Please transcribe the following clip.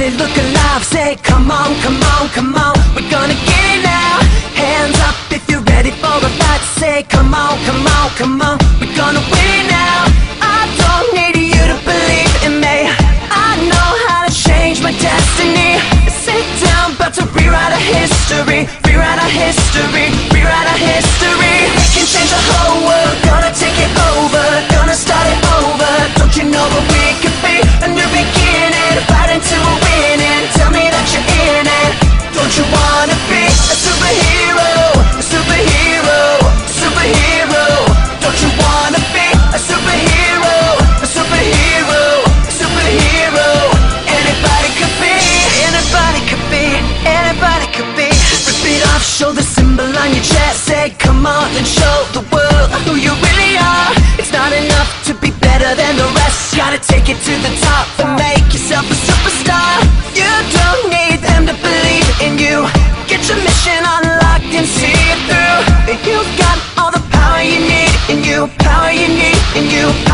Everybody look alive, say come on, come on, come on. We're gonna get it now. Hands up if you're ready for a fight. Say come on, come on, come on. symbol on your chest Say come on and show the world who you really are. It's not enough to be better than the rest. Gotta take it to the top and make yourself a superstar. You don't need them to believe in you. Get your mission unlocked and see it through. You've got all the power you need in you Power you need in you.